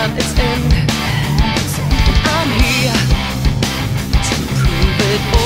time it's end. I'm here to prove it.